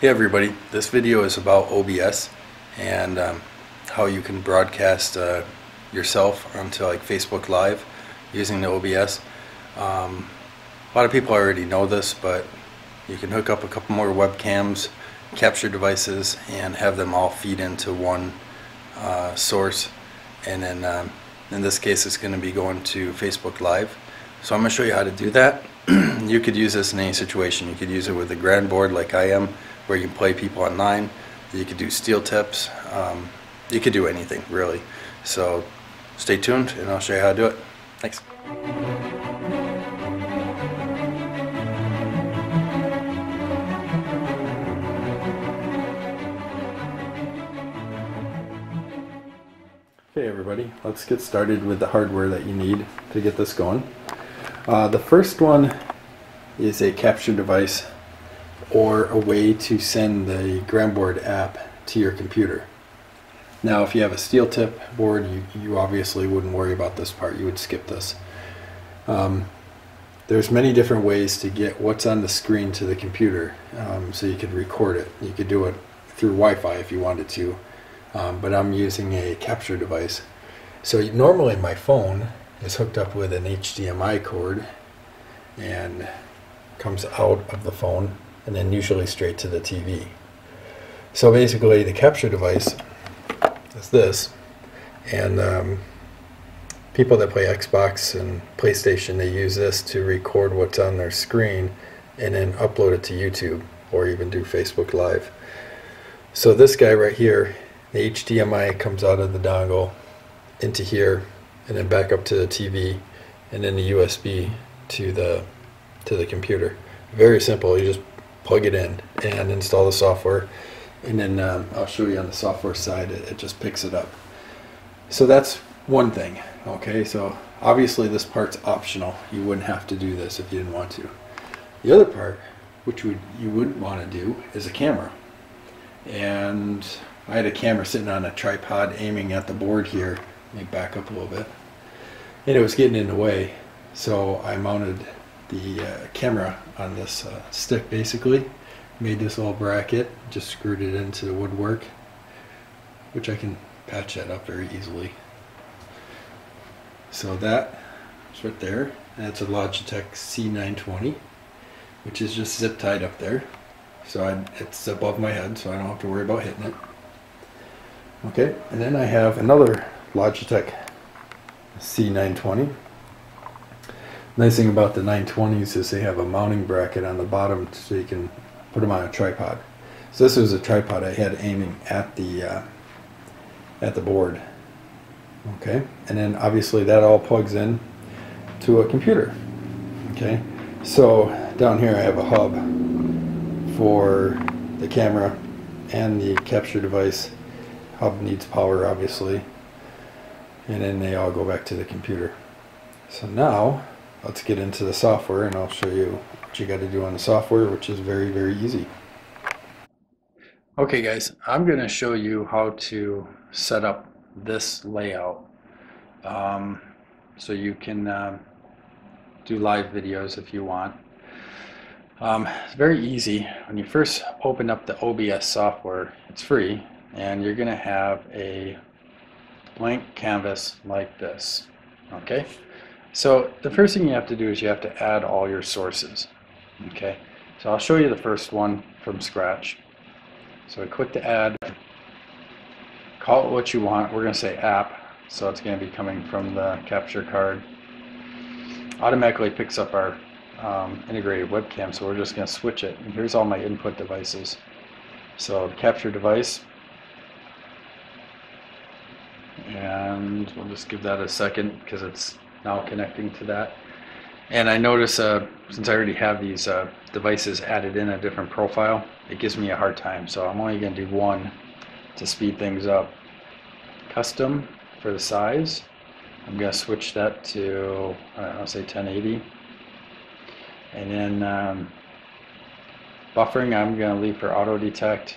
Hey everybody, this video is about OBS and um, how you can broadcast uh, yourself onto like Facebook Live using the OBS. Um, a lot of people already know this, but you can hook up a couple more webcams, capture devices, and have them all feed into one uh, source. And then um, in this case, it's going to be going to Facebook Live. So I'm going to show you how to do that. you could use this in any situation. You could use it with a GranBoard like I am where you can play people online. You could do steel tips. Um, you could do anything really. So stay tuned and I'll show you how to do it. Thanks. Okay everybody, let's get started with the hardware that you need to get this going. Uh, the first one is a capture device or a way to send the GranBoard app to your computer. Now if you have a steel tip board you, you obviously wouldn't worry about this part, you would skip this. Um, there's many different ways to get what's on the screen to the computer um, so you could record it. You could do it through Wi-Fi if you wanted to um, but I'm using a capture device. So normally my phone is hooked up with an HDMI cord and comes out of the phone and then usually straight to the TV. So basically the capture device is this and um, people that play Xbox and PlayStation they use this to record what's on their screen and then upload it to YouTube or even do Facebook Live. So this guy right here, the HDMI comes out of the dongle into here and then back up to the TV and then the USB to the to the computer. Very simple. You just plug it in and install the software. And then um, I'll show you on the software side it, it just picks it up. So that's one thing okay? So obviously this part's optional. You wouldn't have to do this if you didn't want to. The other part which would you wouldn't want to do is a camera. And I had a camera sitting on a tripod aiming at the board here. Let me back up a little bit. And it was getting in the way. So I mounted the uh, camera on this uh, stick basically. Made this little bracket just screwed it into the woodwork which I can patch that up very easily. So that is right there that's a Logitech C920 which is just zip tied up there. So I, it's above my head so I don't have to worry about hitting it. Okay and then I have another Logitech C920 Nice thing about the 920s is they have a mounting bracket on the bottom so you can put them on a tripod. So this was a tripod I had aiming at the uh, at the board. Okay, and then obviously that all plugs in to a computer. Okay, so down here I have a hub for the camera and the capture device. Hub needs power obviously, and then they all go back to the computer. So now let's get into the software and I'll show you what you got to do on the software which is very very easy. Okay guys, I'm going to show you how to set up this layout um, so you can uh, do live videos if you want. Um, it's very easy. When you first open up the OBS software, it's free and you're going to have a blank canvas like this. Okay? So the first thing you have to do is you have to add all your sources. Okay, so I'll show you the first one from scratch. So I click to add, call it what you want. We're going to say app, so it's going to be coming from the capture card. Automatically picks up our um, integrated webcam, so we're just going to switch it. And here's all my input devices. So capture device, and we'll just give that a second because it's now connecting to that. And I notice uh, since I already have these uh, devices added in a different profile, it gives me a hard time. So I'm only going to do one to speed things up. Custom for the size. I'm going to switch that to, I don't say 1080. And then um, buffering, I'm going to leave for auto detect.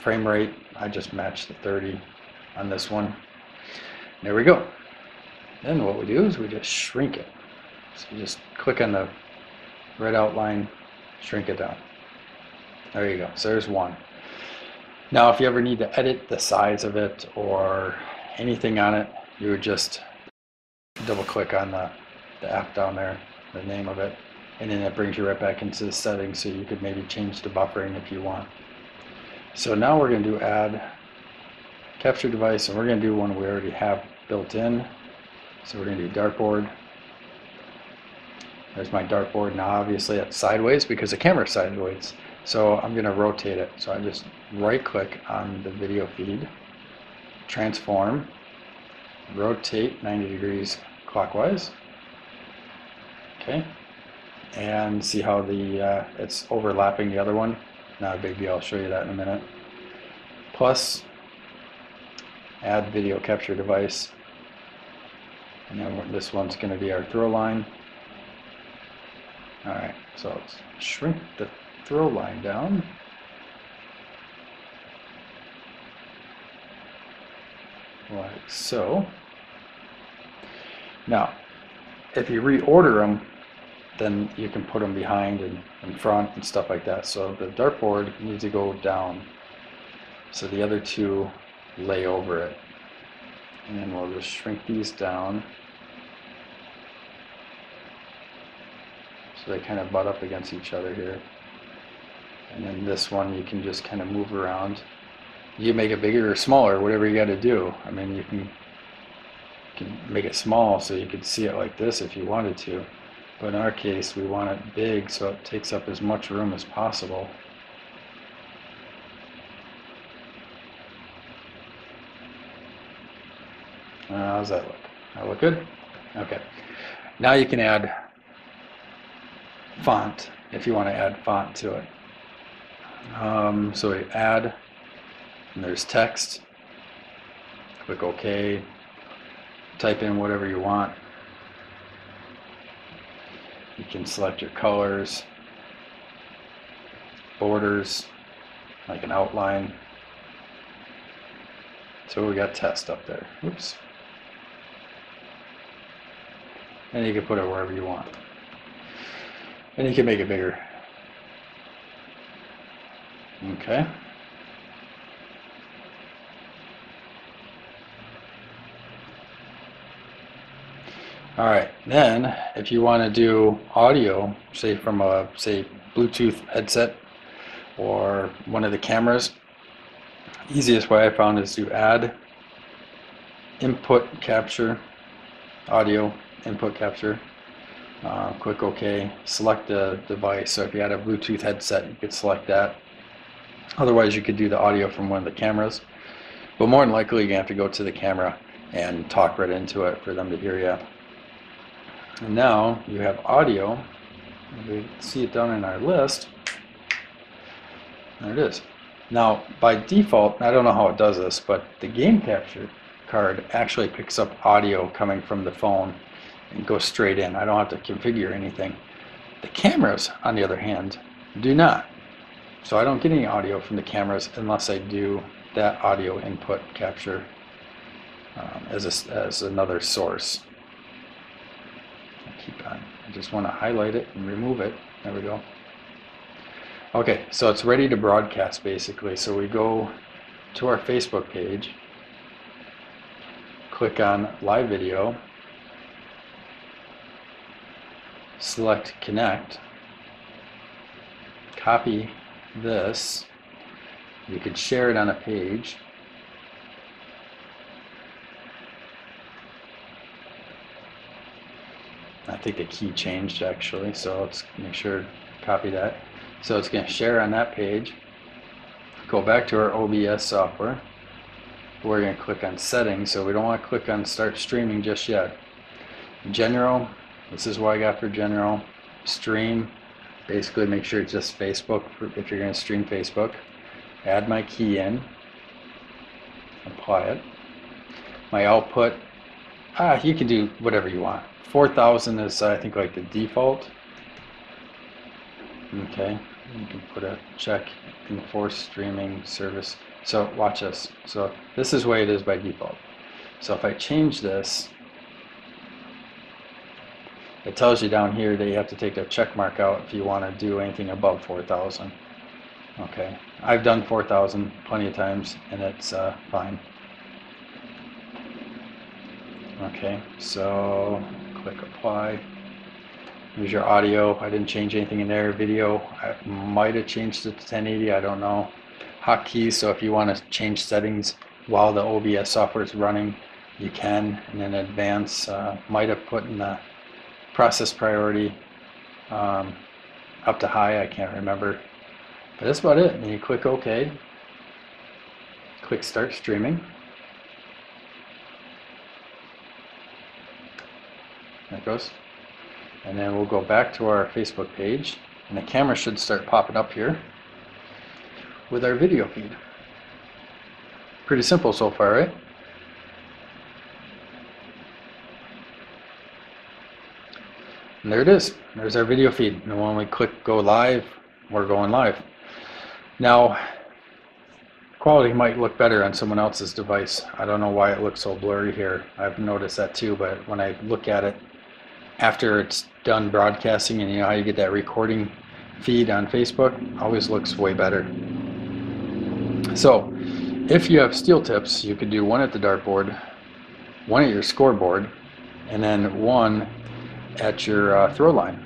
Frame rate, I just match the 30 on this one. There we go. Then what we do is we just shrink it. So you just click on the red outline, shrink it down. There you go. So there's one. Now, if you ever need to edit the size of it or anything on it, you would just double click on the, the app down there, the name of it, and then it brings you right back into the settings so you could maybe change the buffering if you want. So now we're going to do add capture device and we're going to do one we already have built in. So we're going to do dartboard. There's my dartboard. Now obviously it's sideways because the camera's sideways. So I'm going to rotate it. So I just right click on the video feed, transform, rotate 90 degrees clockwise. Okay. And see how the uh, it's overlapping the other one. Not a big deal. I'll show you that in a minute. Plus, add video capture device. And then this one's going to be our throw line. Alright, so let's shrink the throw line down. Like so. Now, if you reorder them, then you can put them behind and in front and stuff like that. So the dartboard needs to go down. So the other two lay over it. And then we'll just shrink these down. So they kind of butt up against each other here. And then this one you can just kind of move around. You make it bigger or smaller, whatever you got to do. I mean, you can, you can make it small so you could see it like this if you wanted to. But in our case, we want it big so it takes up as much room as possible. Uh, how's that look? That look good? Okay. Now you can add font if you want to add font to it. Um, so we add, and there's text. Click OK. Type in whatever you want. You can select your colors, borders, like an outline. So we got test up there. Oops. And you can put it wherever you want. And you can make it bigger. Okay. All right, then if you want to do audio, say from a say Bluetooth headset or one of the cameras, easiest way I found is to add input capture, audio input capture, uh, click OK, select the device. So if you had a Bluetooth headset, you could select that. Otherwise, you could do the audio from one of the cameras. But more than likely, you have to go to the camera and talk right into it for them to hear you. And now you have audio. We see it down in our list. There it is. Now, by default, I don't know how it does this, but the game capture card actually picks up audio coming from the phone and go straight in. I don't have to configure anything. The cameras, on the other hand, do not. So I don't get any audio from the cameras unless I do that audio input capture um, as, a, as another source keep on. I just want to highlight it and remove it. There we go. Okay, so it's ready to broadcast basically. So we go to our Facebook page, click on live video, select connect, copy this. You could share it on a page. I think the key changed actually, so let's make sure copy that. So it's going to share on that page. Go back to our OBS software. We're going to click on settings, so we don't want to click on start streaming just yet. General, this is what I got for general. Stream, basically make sure it's just Facebook if you're going to stream Facebook. Add my key in, apply it. My output, ah, you can do whatever you want. 4,000 is, I think, like the default. Okay, you can put a check enforce streaming service. So watch this. So this is the way it is by default. So if I change this, it tells you down here that you have to take a check mark out if you want to do anything above 4,000. Okay, I've done 4,000 plenty of times and it's uh, fine. Okay, so click apply. Here's your audio. I didn't change anything in there. Video, I might have changed it to 1080. I don't know. Hotkeys, so if you want to change settings while the OBS software is running, you can. And then advance, uh, might have put in the process priority um, up to high. I can't remember. But that's about it. And you click OK. Click Start Streaming. There it goes. And then we'll go back to our Facebook page. And the camera should start popping up here with our video feed. Pretty simple so far, right? And there it is. There's our video feed. And when we click go live, we're going live. Now, quality might look better on someone else's device. I don't know why it looks so blurry here. I've noticed that too, but when I look at it after it's done broadcasting and you know how you get that recording feed on Facebook, always looks way better. So, if you have steel tips, you could do one at the dartboard, one at your scoreboard, and then one at your uh, throw line.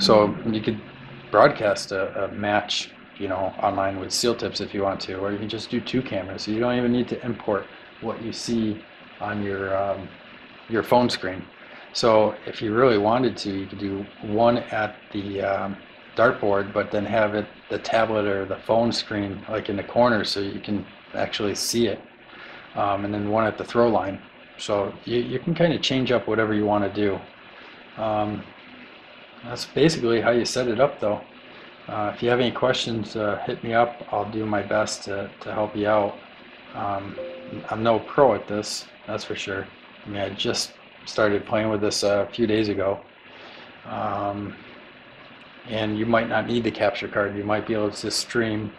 So you could broadcast a, a, match, you know, online with steel tips if you want to, or you can just do two cameras. So you don't even need to import what you see on your um, your phone screen. So if you really wanted to, you could do one at the um, dartboard, but then have it the tablet or the phone screen like in the corner so you can actually see it, um, and then one at the throw line. So you, you can kind of change up whatever you want to do. Um, that's basically how you set it up though. Uh, if you have any questions, uh, hit me up. I'll do my best to, to help you out. Um, I'm no pro at this, that's for sure. I mean, I just started playing with this a few days ago. Um, and you might not need the capture card. You might be able to stream,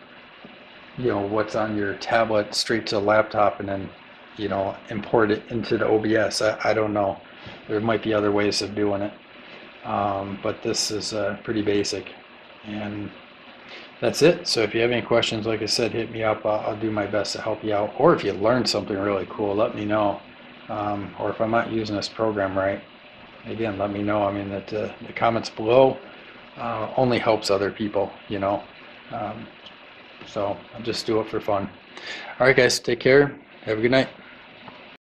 you know, what's on your tablet straight to the laptop and then, you know, import it into the OBS. I, I don't know there might be other ways of doing it. Um, but this is uh, pretty basic. And that's it. So if you have any questions, like I said, hit me up. I'll, I'll do my best to help you out. Or if you learned something really cool, let me know. Um, or if I'm not using this program right, again, let me know. I mean, that uh, the comments below uh, only helps other people, you know. Um, so I'll just do it for fun. All right, guys, take care. Have a good night.